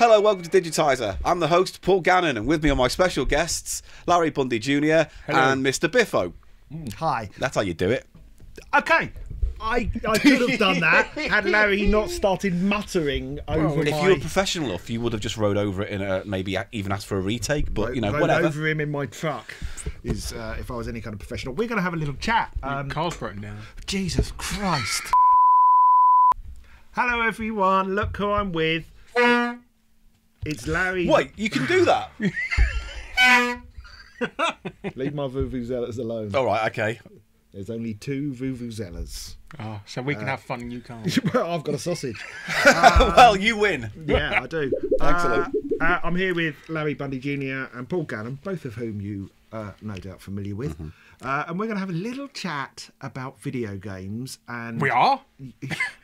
Hello, welcome to Digitiser. I'm the host, Paul Gannon, and with me are my special guests, Larry Bundy Jr. and Mr. Biffo. Hi. That's how you do it. Okay. I, I could have done that had Larry not started muttering over If my. you were professional enough, you would have just rode over it in a maybe even asked for a retake, but you know, rode whatever. over him in my truck. Is uh, if I was any kind of professional. We're going to have a little chat. Um, Car's broken down. Jesus Christ. Hello, everyone. Look who I'm with. It's Larry. Wait, you can do that? Leave my vuvuzelas alone. All right, okay. There's only two vuvuzelas. Oh, so we can Uh, have fun and you can't. well, I've got a sausage. well, you win. Yeah, I do. Excellent. Uh, uh, I'm here with Larry Bundy Jr. and Paul Gannon, both of whom you uh, no doubt familiar with. Mm-hmm. Uh, and we're going to have a little chat about video games and we are?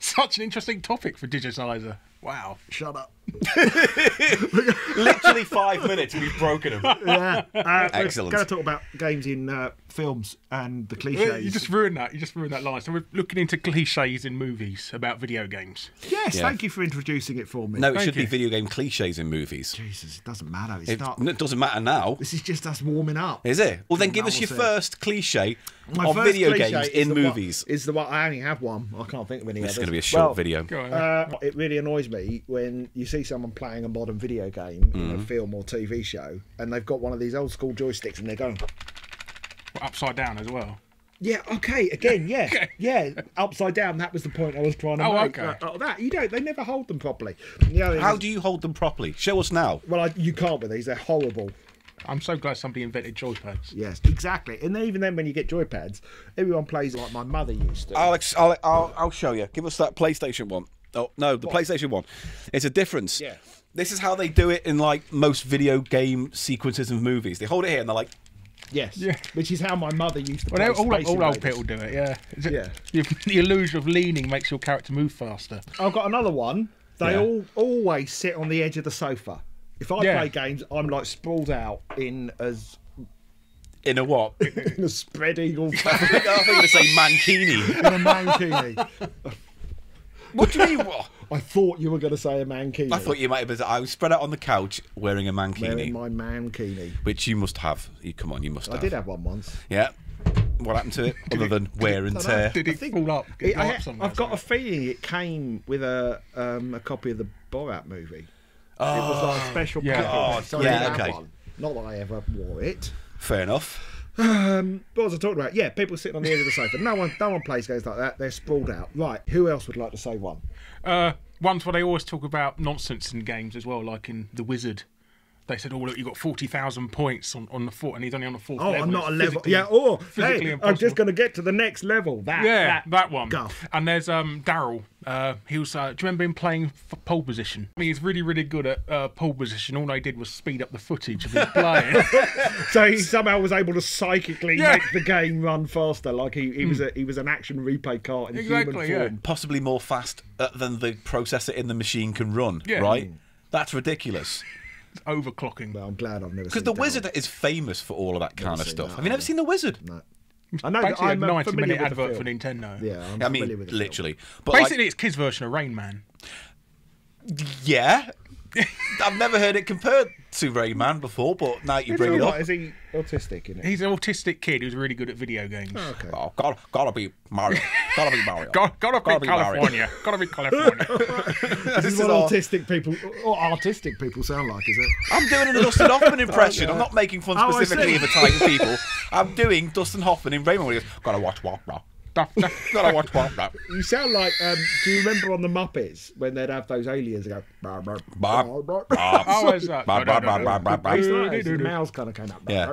Such an interesting topic for Digitiser. Wow. shut up. Literally five minutes, and we've broken them. Yeah, uh, Excellent. We're going to talk about games in uh, films and the cliches. You just ruined that. You just ruined that line. So we're looking into cliches in movies about video games. yes, Yeah. thank you for introducing it for me. No, it Thank should be video game cliches in movies. Jesus, it doesn't matter. It's It, not. it doesn't matter now, This is just us warming up. is it? Well, then give us your it. first cliche My of first video cliche games in the one- movies. is the one I only have one. I can't think of any This is going to be a short Well, video. Go on. Uh, it really annoys me when you see someone playing a modern video game Mm-hmm. a film or TV show, and they've got one of these old school joysticks, and they're going, Well, upside down as well. "Yeah, okay, again, yeah, Okay. yeah, upside down." That was the point I was trying to Oh, make. okay. Uh, oh, that you don't. They never hold them properly. Yeah, How do you hold them properly? Show us now. well, I, you can't with these. They're horrible. I'm so glad somebody invented joypads. Yes, exactly. And then even then, when you get joypads, everyone plays like my mother used to. Alex, I'll, I'll, I'll show you. Give us that PlayStation one. Oh no, the PlayStation one. It's a difference. Yeah. This is how they do it in like most video game sequences of movies. They hold it here and they're like, yes, Yeah. which is how my mother used to. Well, play all, all old people do it, yeah. It- Yeah. The, the illusion of leaning makes your character move faster. I've got another one. They Yeah. all always sit on the edge of the sofa. If I Yeah. play games, I'm like sprawled out in as in a what? In a spread eagle I was going to say mankini. in a mankini. What do you mean? What? I thought you were going to say a mankini. I thought you might have been. I was spread out on the couch wearing a mankini, wearing my mankini. which you must have. You come on, you must I have. did have one once. Yeah. What happened to it other than wear and tear? Did I it think- fall up? Did it It- go I, up somewhere? have got a feeling it came with a um, a copy of the Borat movie. it was like a special yeah. package. Oh, so yeah, okay. one. Not that I ever wore it. Fair enough. Um, what was I talking about? Yeah, people sitting on the edge of the sofa. No one, no one plays games like that. They're sprawled out. Right. Who else would like to say one? Uh, ones where they always talk about nonsense in games as well, like in The Wizard. They said, "Oh look, you got forty thousand points on, on the foot, and he's only on the fourth Oh, level. I'm not It's a level. physically- Yeah. Oh, physically hey, I'm just going to get to the next level. That. Yeah, That. that, one. guff. And there's um Daryl. Uh, he was. Uh, do you remember him playing f- pole position? I mean, he's really, really good at uh, pole position. All they did was speed up the footage of him playing. So he somehow was able to psychically Yeah. make the game run faster, like he, he was a he was an action replay card in Exactly, human yeah. form. Possibly more fast uh, than the processor in the machine can run. Yeah. Right. That's ridiculous. Overclocking. Well, I'm glad I've never Because the Daryl. Wizard is famous for all of that kind of stuff. that Have you never seen the Wizard? No. I know. Basically, I'm a uh, 90 familiar minute with the advert for. Nintendo. Yeah, I'm I familiar mean, with the literally. But like, Basically, it's kids' version of Rain Man. yeah. I've never heard it compared to Rayman before, but now you bring it up. right. Is he autistic in it? He's an autistic kid who's really good at video games. Oh, okay. Oh, gotta, gotta be Mario. Gotta be Mario. Got, gotta be Gotta be Mario. California. gotta be California. This is is what all- autistic people, or artistic people sound like, is it? I'm doing a Dustin Hoffman oh, impression. I'm not making fun Oh, I specifically see. of Italian people. I'm doing Dustin Hoffman in Rain Man. Where he goes, gotta watch what, bro. Duff, duff. Gotta watch what, bro. You sound like. Um, do you remember on the Muppets when they'd have those aliens that go? Bah, bah, Bah, bah, bah. bah. Oh, is that? Bah, bah, bah, bah, bah, bah. It's like that, his mouths kind of came up. Yeah.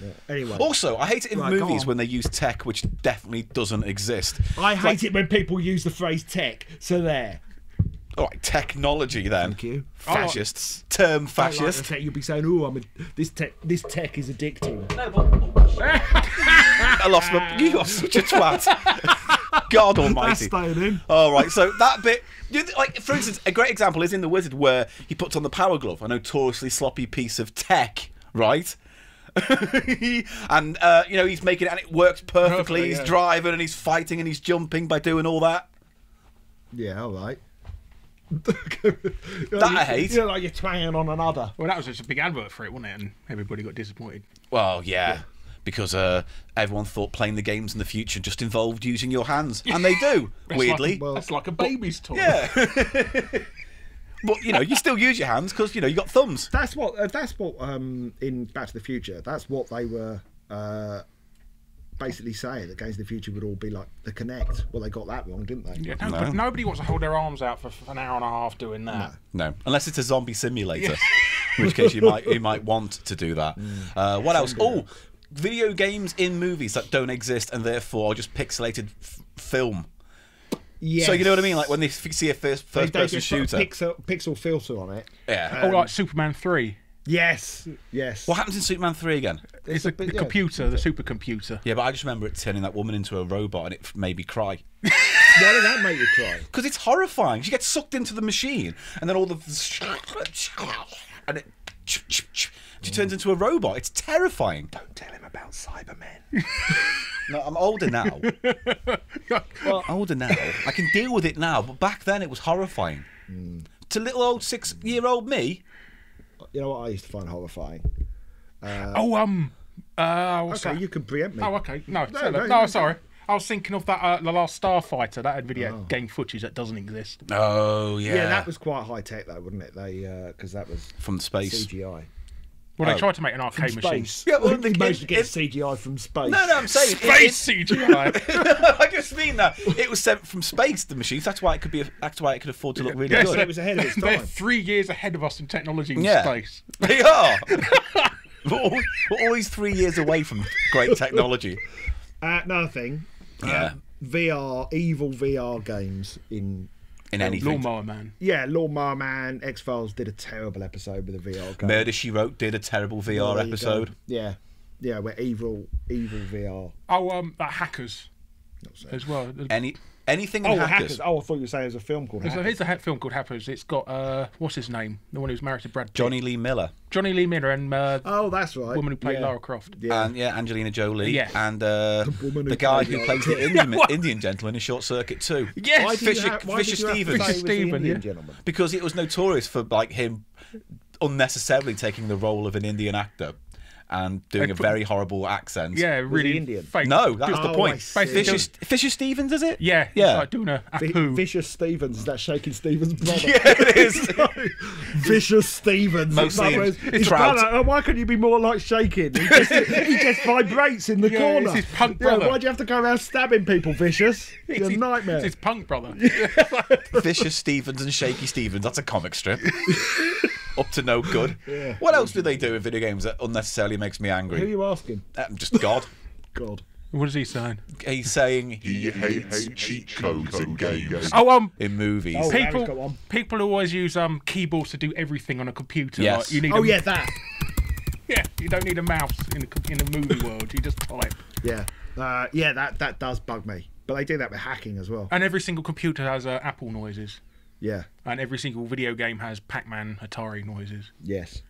Yeah. Anyway, Also, I hate it in Right, movies when they use tech which definitely doesn't exist. I hate it when people use the phrase tech. So there. All right, technology then. Thank you. Fascists. Term I like fascist. tech. You'll be saying, "Oh, I'm a, this tech. This tech is addicting." I lost my. You are such a twat. God Almighty. staying in. All right, so that bit, you- like for instance, a great example is in the Wizard where he puts on the power glove, a notoriously sloppy piece of tech, right? and uh, you know he's making it, and it works perfectly. Perfectly, he's yeah. driving and he's fighting and he's jumping by doing all that. Yeah. All right. that I hate. Yeah, like you're twanging on another. Well, that was just a big advert for it, wasn't it? And everybody got disappointed. Well, yeah. Because uh, everyone thought playing the games in the future just involved using your hands, and they do. That's weirdly, like, that's like a baby's toy. yeah. but you know, you still use your hands because you know you got thumbs. That's what. Uh, that's what. Um, in Back to the Future, that's what they were. Uh, basically saying that Games in the Future would all be like the Kinect. Well, they got that wrong, didn't they? Yeah, no, but nobody wants to hold their arms out for, for an hour and a half doing that. No, unless it's a zombie simulator, in which case you might you might want to do that. Uh, what else? Oh, video games in movies that don't exist and therefore are just pixelated f- film. Yes. So you know what I mean? Like when they f- see a first first they person just put a shooter. Pixel, pixel filter on it. yeah. Um, oh, like Superman 3. Yes. Yes. what happens in Superman three again? It's, a the, the yeah. computer, the supercomputer. Yeah, but I just remember it turning that woman into a robot and it made me cry. Why did that make you cry? Because it's horrifying. She gets sucked into the machine, and then all the and it she turns into a robot. It's terrifying. Don't tell him about Cybermen. No, I'm older now. well, older now. I can deal with it now, but back then it was horrifying. To little old six-year-old me, you know what I used to find horrifying? Oh, um. Uh, Okay, that? you can preempt me. Oh, okay. No, No, no, no, no, no. sorry. I was thinking of that, uh, the last Starfighter. That had video Oh. game footage that doesn't exist. oh yeah, yeah. that was quite high tech though, wasn't it? They because that was from space. CGI. Well, they Oh. tried to make an arcade machine. Space. Yeah, well, Well, the they managed to get it- CGI from space. No, no, I'm saying Space it- CGI. I just mean that it was sent from space. The machines. That's why it could be. That's why it could afford to look really Yes, good. it was ahead of its They're time. three years ahead of us in technology in Yeah. space. They are. we're, all, we're always three years away from great technology. Uh, another thing. Yeah. Uh, VR, evil VR games in. In anything. Lawnmower Man. Yeah, Lawnmower Man, X Files did a terrible episode with a VR game. Murder She Wrote did a terrible VR There you go. episode. Yeah, yeah, where evil, evil VR. Oh, um, that Hackers Not so. as well. Any anything in Oh, hackers. hackers. Oh, I thought you were saying there's a film called There's Hackers. here's a ha- film called Hackers. It's got uh, what's his name? The one who's married to Brad. Pitt. Jonny Lee Miller Jonny Lee Miller and uh, Oh, that's right. the woman who played yeah. Lara Croft. Yeah. and yeah, Angelina Jolie Yeah. and uh, woman the, who guy played who plays the Indian, Indian gentleman in Short Circuit 2. Yes, Why did you Fisher- ha- why did Fisher you have to Stevens. say it was the Stephen, Indian yeah. gentleman? Because it was notorious for like him unnecessarily taking the role of an Indian actor and doing a very horrible accent. Yeah, really Indian? Fake. No, that's was the Oh, point. I. Fisher, Fisher Stevens, is it? Yeah, Yeah. It's like doing a, a Vi- Vicious Stevens, is that Shaking Stevens' brother? Yeah, it is. Vicious Stevens. Mostly It's in his trout. brother, oh, why couldn't you be more like Shaking? He just, he just vibrates in the Yeah, corner. it's his punk Yeah, why do you have to go around stabbing people, Vicious? It's You're a his- nightmare. It's his punk brother. Fisher Stevens and Shaky Stevens. That's a comic strip. Up to no good. Yeah. What else do they do in video games that unnecessarily makes me angry? Who are you asking? Um, just God. God. what is he saying? He's saying He hates cheat codes in games. Oh, um, in movies. Oh, people one. people always use um keyboards to do everything on a computer. Yes. Like you need Oh, a, yeah, that. yeah. You don't need a mouse in the in the movie world. You just type. Yeah. Uh, yeah, that, that does bug me. But they do that with hacking as well. And every single computer has uh, Apple noises, Yeah. and every single video game has Pac-Man, Atari noises. Yes.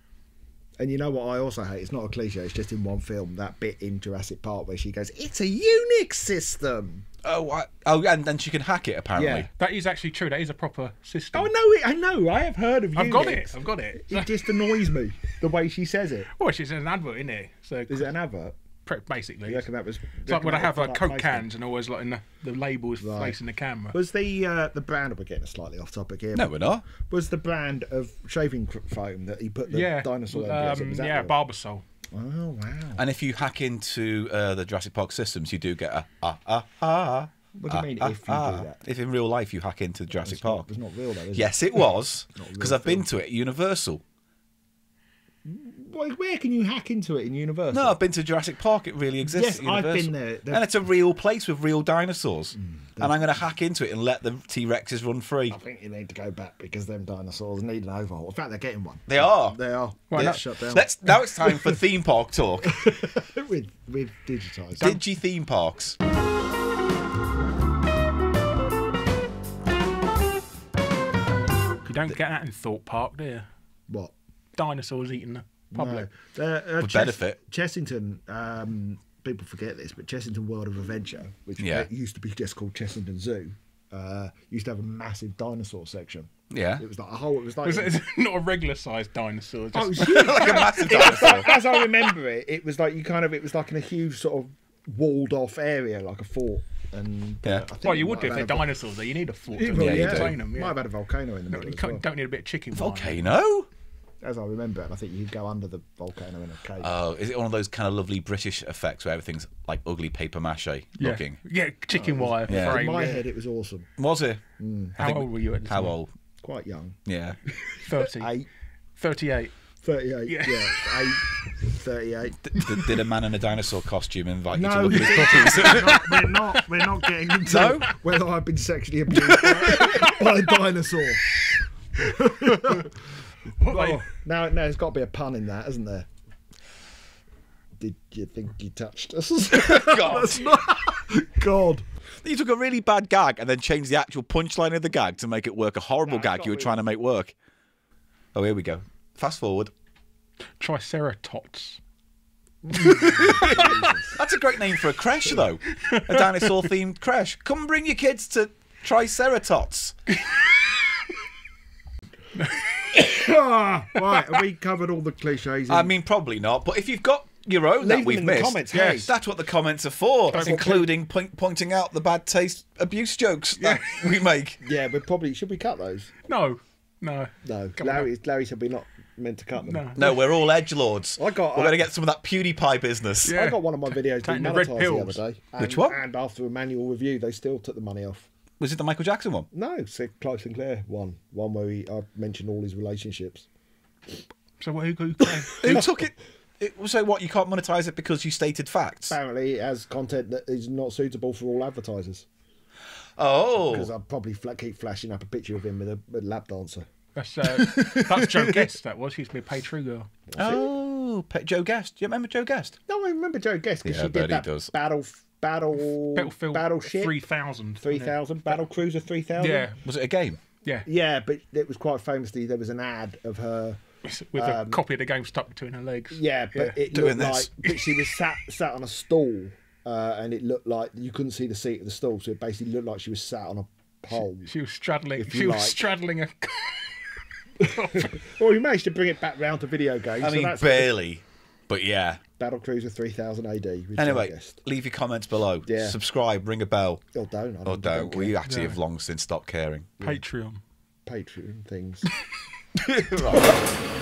And you know what I also hate? It's not a cliche, it's just in one film. That bit in Jurassic Park where she goes, It's a Unix system. Oh, I, oh, and then she can hack it apparently. Yeah. That is actually true. That is a proper system. Oh, I know it. I know. I have heard of Unix. I've got it. I've got it. It just annoys me the way she says it. Well, she's in an advert, isn't it? So Is it an advert? Pre- basically, You reckon that was. it's like when I have uh, Coke cans. cans and always like in the, the label is Right. facing the camera. Was the uh, the brand? We're getting slightly off topic here. No, we're not. Was the brand of shaving foam that he put the yeah, dinosaur embryos in? um, Was yeah, real? Barbasol. Oh wow! And if you hack into uh, the Jurassic Park systems, you do get a ah ah ah. What do you ah, mean ah, if you ah. do that? If in real life you hack into Jurassic It's not, Park. it's not real though. Is Yes, it was Not a because I've been to it Universal. It? Why- Where can you hack into it in Universal? No, I've been to Jurassic Park. It really exists. Yes, at I've been there. The- and it's a real place with real dinosaurs. Mm, and I'm going to hack into it and let the T Rexes run free. I think you need to go back because them dinosaurs need an overhaul. In fact, they're getting one. They are. They are. Why They're not? shut down. Let's now it's time for theme park talk. with with digitised. Digi theme parks. You don't get that in Thorpe Park, do you? what? Dinosaurs eating the public. No. Uh, uh, Would benefit. Chessington. Um, people forget this, but Chessington World of Adventure, which Yeah. used to be just called Chessington Zoo, uh, used to have a massive dinosaur section. Yeah. It was like a whole. It was like. It's, it's not a regular sized dinosaur. oh, it was huge. like a massive dinosaur. like- as I remember it, it was like you kind of. It was like in a huge sort of walled off area, like a fort. And uh, Yeah. I think well, you would do if they're had a- dinosaurs. There, you need a fort to It will, Yeah, you yeah. do. contain them. Might have had a volcano in the middle you as well. don't need a bit of chicken. wire. Volcano? As I remember it, and I think you could go under the volcano in a cave. Oh, is it one of those kind of lovely British effects where everything's like ugly paper mache Yeah. looking? Yeah, chicken oh, wire Yeah. frame. in my yeah. head, it was awesome. Was it? Mm. How old were you at the How time? old? Quite young. Yeah. 30. Eight, 38. 38. Yeah. Yeah, eight, 38. D- d- did a man in a dinosaur costume invite you to No, look at his puppies? we're not. We're not getting into No? whether I've been sexually abused by, by a dinosaur. Oh, now, now, there's got to be a pun in that, isn't there? Did you think you touched us? God. That's not. God. You took a really bad gag and then changed the actual punchline of the gag to make it work. A horrible No, gag you were not trying to make work. Oh, here we go. Fast forward. Triceratops. That's a great name for a crash, though. A dinosaur themed crash. Come bring your kids to Triceratops. Right, have we covered all the cliches? I mean, probably not, but if you've got your own Leave that we've in the missed, comments, hey. that's what the comments are for, That's including point, pointing out the bad taste abuse jokes that we make. yeah, we probably should we cut those? No. No. No, Come on, Larry. Larry said we're not meant to cut them. No. No, we're all edge lords. I got- We're uh, I- going to get some of that PewDiePie business. Yeah. I got one of my videos Taking being the monetized the pills. other day. And, Which one? And after a manual review, they still took the money off. Was it the Michael Jackson one? No, it's a Clive Sinclair one. One where he, I mentioned all his relationships. So what, who, who? Who took it? it? So what? You can't monetize it because you stated facts. Apparently, it has content that is not suitable for all advertisers. Oh, because I'll probably fla- keep flashing up a picture of him with a, with a lap dancer. That's, uh, that's Jo Guest, that was. She used to be a Page 3 girl. oh, Pe- Jo Guest. Do you remember Jo Guest? No, I remember Jo Guest because Yeah, she did that does. battle, battle, Battlefield battleship 3000. 3000, Battle Cruiser 3000. Yeah. Was it a game? Yeah. Yeah, but it was quite famously there was an ad of her. With a copy of the game stuck between her legs. Um, Yeah, but it Doing looked like but she was sat sat on a stool, uh, and it looked like you couldn't see the seat of the stool, so it basically looked like she was sat on a pole. She was straddling. If She you was like. straddling a. well, you managed to bring it back round to video games. I so mean, that's barely. But yeah. Battle Cruiser 3000 AD. Anyway, leave your comments below. Yeah. Subscribe, ring a bell. or don't. I Or don't, oh, don't. care. We actually Yeah. have long since stopped caring. Patreon. Patreon things. right.